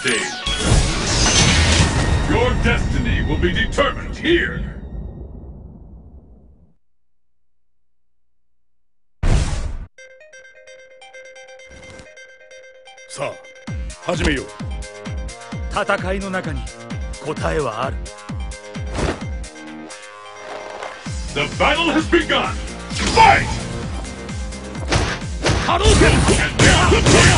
stage. Your destiny will be determined here. さあ始めよう戦いの中に答えはある The battle has begun! Fight! 波動拳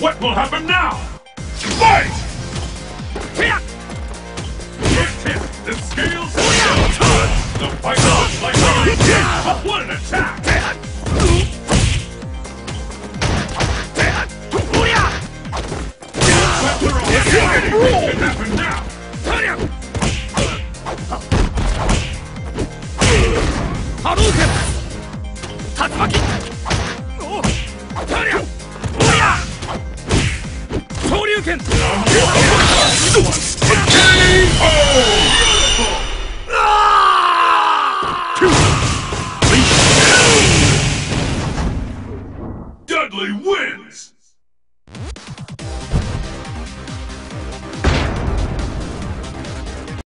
What will happen now? Fight! The scales will turn! The fight looks like a What an attack! It happen now! Tatsumaki! Oh! second. KO! Dudley wins!